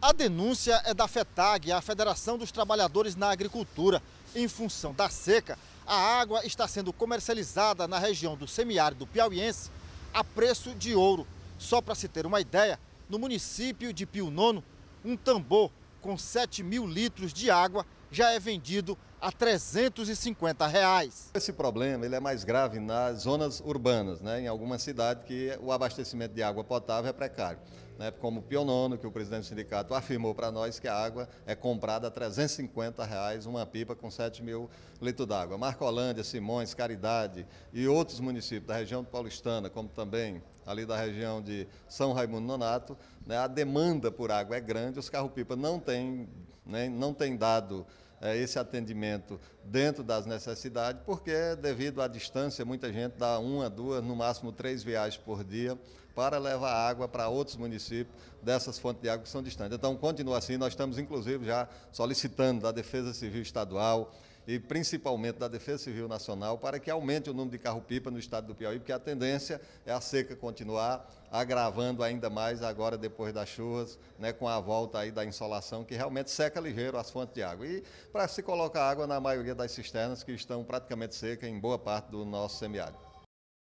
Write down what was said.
A denúncia é da FETAG, a Federação dos Trabalhadores na Agricultura. Em função da seca, a água está sendo comercializada na região do semiárido piauiense a preço de ouro. Só para se ter uma ideia, no município de Pio Nono, um tambor com 7 mil litros de água já é vendido a 350 reais. Esse problema ele é mais grave nas zonas urbanas, né? em algumas cidades que o abastecimento de água potável é precário. Né? Como Pionono, que o presidente do sindicato afirmou para nós que a água é comprada a 350 reais uma pipa com 7 mil litros d'água. Marcolândia, Simões, Caridade e outros municípios da região paulistana, como também ali da região de São Raimundo Nonato, né? a demanda por água é grande, os carro-pipa não têm, né? não têm dado é, esse atendimento dentro das necessidades, porque devido à distância, muita gente dá uma, duas, no máximo três viagens por dia para levar água para outros municípios dessas fontes de água que são distantes. Então, continua assim, nós estamos inclusive já solicitando da Defesa Civil Estadual, e principalmente da Defesa Civil Nacional para que aumente o número de carro-pipa no estado do Piauí, porque a tendência é a seca continuar, agravando ainda mais agora depois das chuvas, né, com a volta aí da insolação, que realmente seca ligeiro as fontes de água. E para se colocar água na maioria das cisternas que estão praticamente secas em boa parte do nosso semiárido.